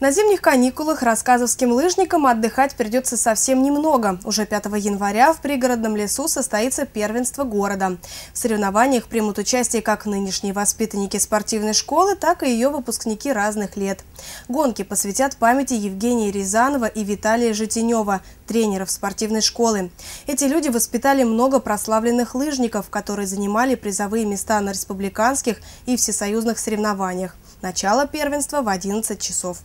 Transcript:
На зимних каникулах рассказовским лыжникам отдыхать придется совсем немного. Уже 5 января в пригородном лесу состоится первенство города. В соревнованиях примут участие как нынешние воспитанники спортивной школы, так и ее выпускники разных лет. Гонки посвятят памяти Евгения Рязанова и Виталия Житинева, тренеров спортивной школы. Эти люди воспитали много прославленных лыжников, которые занимали призовые места на республиканских и всесоюзных соревнованиях. Начало первенства в 11 часов.